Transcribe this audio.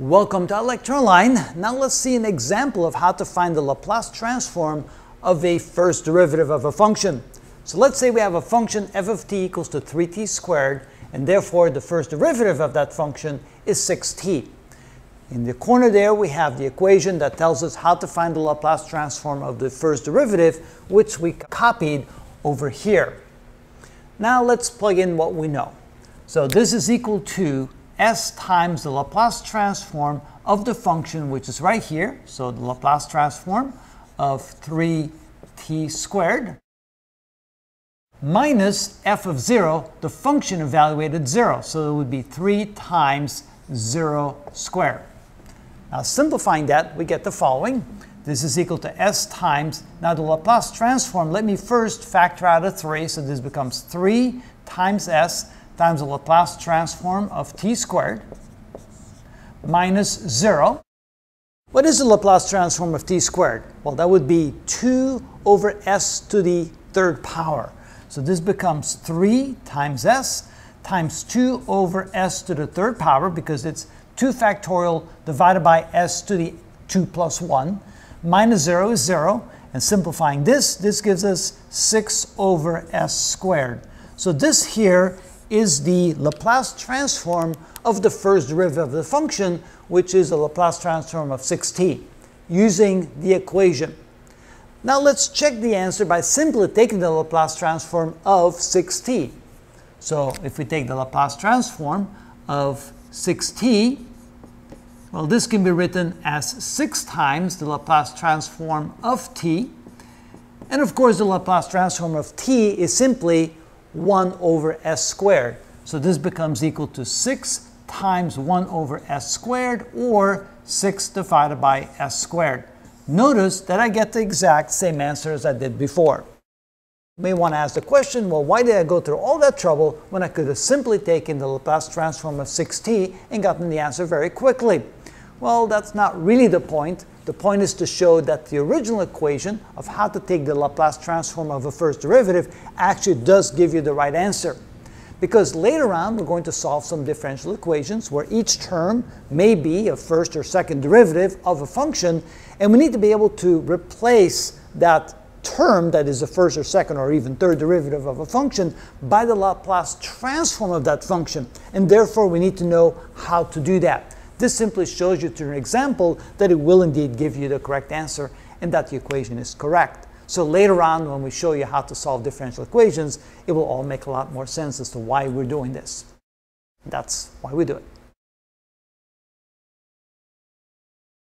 Welcome to ilectureonline. Now let's see an example of how to find the Laplace transform of a first derivative of a function. So let's say we have a function f of t equals to 3t squared, and therefore the first derivative of that function is 6t. In the corner there we have the equation that tells us how to find the Laplace transform of the first derivative, which we copied over here. Now let's plug in what we know. So this is equal to s times the Laplace transform of the function, which is right here. So the Laplace transform of 3t squared minus f of 0, the function evaluated 0. So it would be 3 times 0 squared. Now simplifying that, we get the following. This is equal to s times, now the Laplace transform, let me first factor out a 3, so this becomes 3 times s times the Laplace transform of t squared minus 0. What is the Laplace transform of t squared? Well, that would be 2 over s to the third power. So this becomes 3 times s times 2 over s to the third power because it's 2 factorial divided by s to the 2 plus 1. Minus 0 is 0. And simplifying this, this gives us 6 over s squared. So this here is the Laplace transform of the first derivative of the function, which is the Laplace transform of 6t, using the equation. Now let's check the answer by simply taking the Laplace transform of 6t. So if we take the Laplace transform of 6t, well, this can be written as 6 times the Laplace transform of t. And of course, the Laplace transform of t is simply 1 over s squared. So this becomes equal to 6 times 1 over s squared, or 6 divided by s squared. Notice that I get the exact same answer as I did before. You may want to ask the question, well, why did I go through all that trouble when I could have simply taken the Laplace transform of 6t and gotten the answer very quickly? Well, that's not really the point. The point is to show that the original equation of how to take the Laplace transform of a first derivative actually does give you the right answer. Because later on, we're going to solve some differential equations where each term may be a first or second derivative of a function, and we need to be able to replace that term that is a first or second or even third derivative of a function by the Laplace transform of that function. And therefore, we need to know how to do that. This simply shows you through an example that it will indeed give you the correct answer and that the equation is correct. So later on, when we show you how to solve differential equations, it will all make a lot more sense as to why we're doing this. That's why we do it.